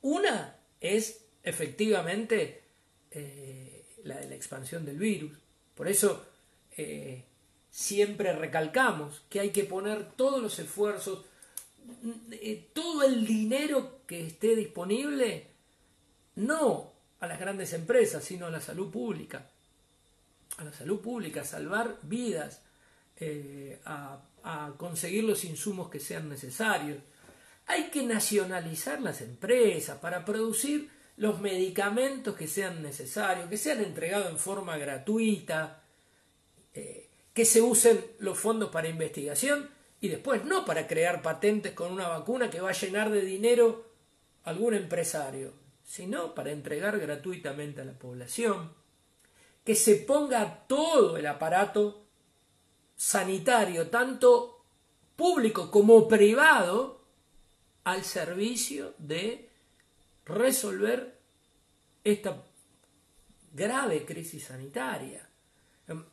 Speaker 2: Una es efectivamente eh, la de la expansión del virus. Por eso eh, siempre recalcamos que hay que poner todos los esfuerzos, eh, todo el dinero que esté disponible, no a las grandes empresas, sino a la salud pública. A la salud pública, a salvar vidas, eh, a, conseguir los insumos que sean necesarios. Hay que nacionalizar las empresas para producir los medicamentos que sean necesarios, que sean entregados en forma gratuita, eh, que se usen los fondos para investigación y después no para crear patentes con una vacuna que va a llenar de dinero algún empresario, sino para entregar gratuitamente a la población, que se ponga todo el aparato sanitario, tanto público como privado, al servicio de resolver esta grave crisis sanitaria. Em,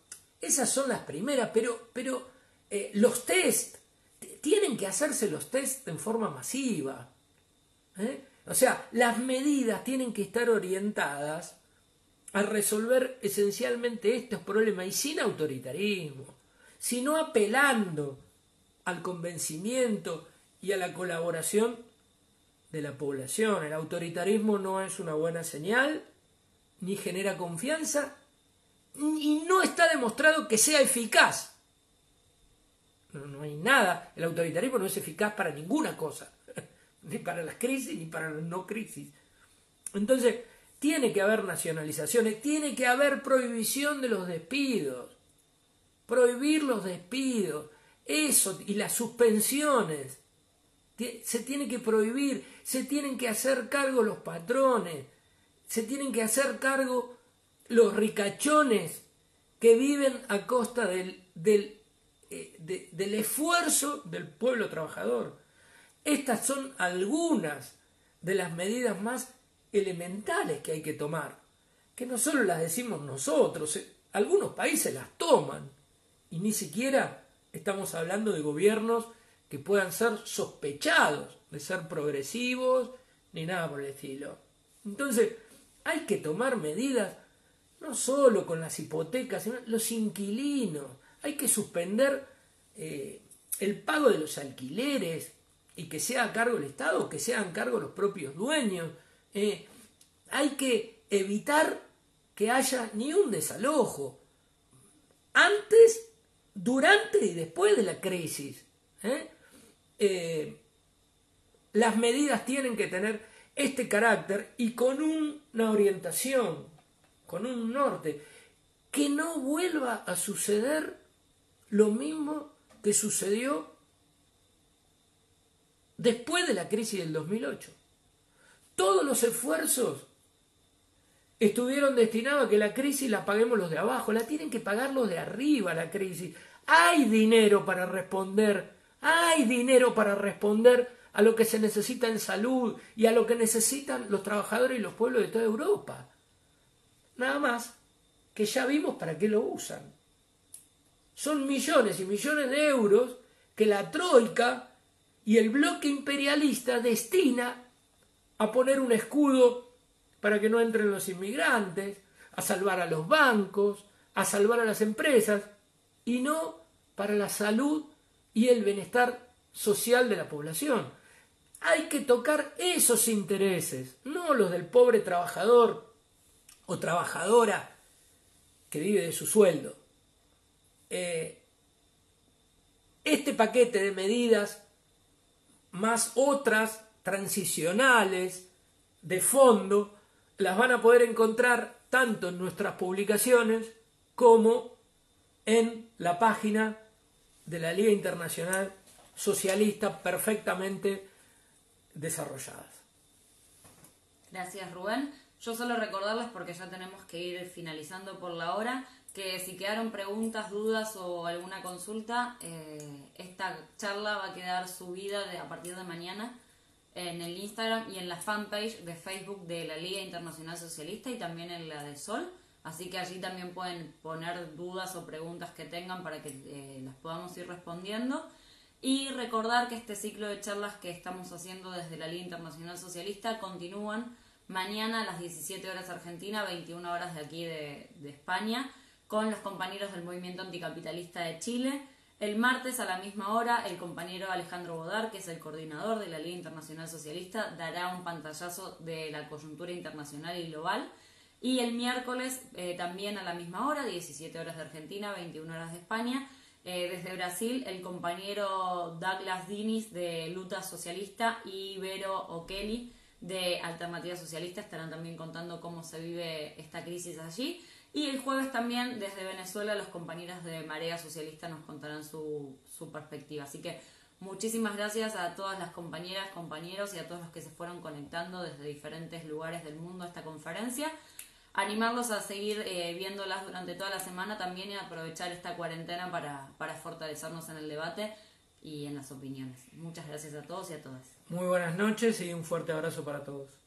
Speaker 2: esas son las primeras, pero, pero eh, los test, tienen que hacerse los test en forma masiva. ¿eh? O sea, las medidas tienen que estar orientadas a resolver esencialmente estos problemas y sin autoritarismo, sino apelando al convencimiento y a la colaboración de la población. El autoritarismo no es una buena señal, ni genera confianza, y no está demostrado que sea eficaz. No, no hay nada. El autoritarismo no es eficaz para ninguna cosa, (laughs) ni para las crisis ni para las no crisis. Entonces, tiene que haber nacionalizaciones, tiene que haber prohibición de los despidos, prohibir los despidos, eso y las suspensiones se tiene que prohibir, se tienen que hacer cargo los patrones, se tienen que hacer cargo los ricachones que viven a costa del, del, eh, del esfuerzo del pueblo trabajador. Estas son algunas de las medidas más elementales que hay que tomar, que no solo las decimos nosotros, eh, algunos países las toman y ni siquiera estamos hablando de gobiernos que puedan ser sospechados de ser progresivos ni nada por el estilo. Entonces, hay que tomar medidas no solo con las hipotecas, sino los inquilinos. Hay que suspender eh, el pago de los alquileres y que sea a cargo el Estado, que sean a cargo los propios dueños. Eh, hay que evitar que haya ni un desalojo antes, durante y después de la crisis. ¿eh? Eh, las medidas tienen que tener este carácter y con una orientación, con un norte, que no vuelva a suceder lo mismo que sucedió después de la crisis del 2008. Todos los esfuerzos estuvieron destinados a que la crisis la paguemos los de abajo, la tienen que pagar los de arriba la crisis. Hay dinero para responder hay dinero para responder a lo que se necesita en salud y a lo que necesitan los trabajadores y los pueblos de toda Europa. Nada más que ya vimos para qué lo usan. Son millones y millones de euros que la Troika y el bloque imperialista destina a poner un escudo para que no entren los inmigrantes, a salvar a los bancos, a salvar a las empresas, y no para la salud y el bienestar social de la población. Hay que tocar esos intereses, no los del pobre trabajador o trabajadora que vive de su sueldo. Eh, este paquete de medidas, más otras transicionales, de fondo, las van a poder encontrar tanto en nuestras publicaciones como en la página de la Liga Internacional Socialista perfectamente desarrolladas.
Speaker 1: Gracias Rubén. Yo solo recordarles, porque ya tenemos que ir finalizando por la hora, que si quedaron preguntas, dudas o alguna consulta, eh, esta charla va a quedar subida de, a partir de mañana en el Instagram y en la fanpage de Facebook de la Liga Internacional Socialista y también en la de Sol. Así que allí también pueden poner dudas o preguntas que tengan para que eh, las podamos ir respondiendo. Y recordar que este ciclo de charlas que estamos haciendo desde la Liga Internacional Socialista continúan mañana a las 17 horas Argentina, 21 horas de aquí de, de España, con los compañeros del Movimiento Anticapitalista de Chile. El martes a la misma hora, el compañero Alejandro Bodar, que es el coordinador de la Liga Internacional Socialista, dará un pantallazo de la coyuntura internacional y global y el miércoles eh, también a la misma hora, 17 horas de Argentina, 21 horas de España. Eh, desde Brasil, el compañero Douglas Dinis de Luta Socialista y Vero O'Kelly de Alternativa Socialista estarán también contando cómo se vive esta crisis allí. Y el jueves también desde Venezuela los compañeros de Marea Socialista nos contarán su, su perspectiva. Así que muchísimas gracias a todas las compañeras, compañeros y a todos los que se fueron conectando desde diferentes lugares del mundo a esta conferencia. Animarlos a seguir eh, viéndolas durante toda la semana también y aprovechar esta cuarentena para, para fortalecernos en el debate y en las opiniones. Muchas gracias a todos y a todas.
Speaker 2: Muy buenas noches y un fuerte abrazo para todos.